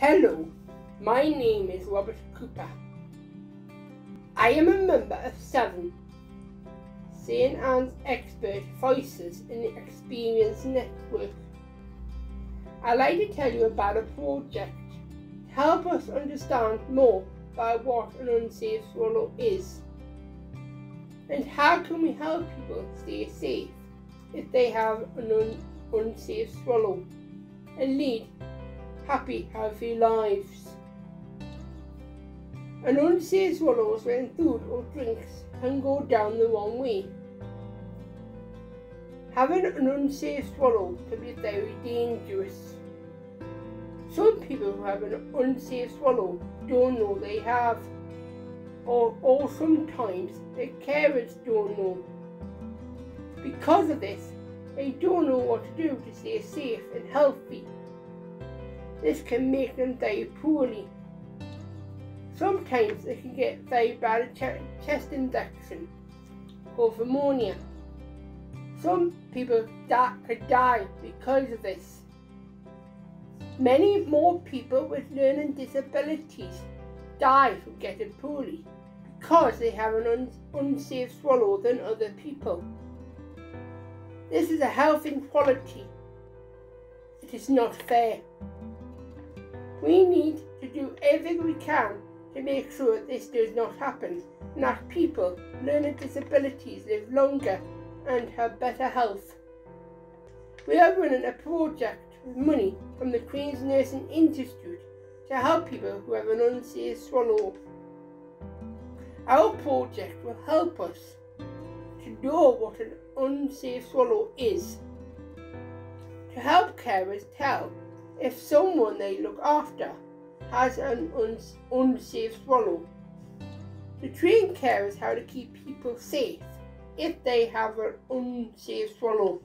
Hello, my name is Robert Cooper. I am a member of Seven, St. Anne's Expert Voices in the Experience Network. I'd like to tell you about a project to help us understand more about what an unsafe swallow is and how can we help people stay safe if they have an un unsafe swallow and lead happy, healthy lives. An unsafe swallow when food or drinks can go down the wrong way. Having an unsafe swallow can be very dangerous. Some people who have an unsafe swallow don't know they have, or, or sometimes their carers don't know. Because of this, they don't know what to do to stay safe and healthy. This can make them die poorly. Sometimes they can get very bad chest infection or pneumonia. Some people die, could die because of this. Many more people with learning disabilities die from getting poorly because they have an un unsafe swallow than other people. This is a health inequality. It is not fair. We need to do everything we can to make sure this does not happen and that people with learning disabilities live longer and have better health. We are running a project with money from the Queen's Nursing Institute to help people who have an unsafe swallow. Our project will help us to know what an unsafe swallow is, to help carers tell if someone they look after has an uns unsafe swallow. To train carers how to keep people safe if they have an unsafe swallow.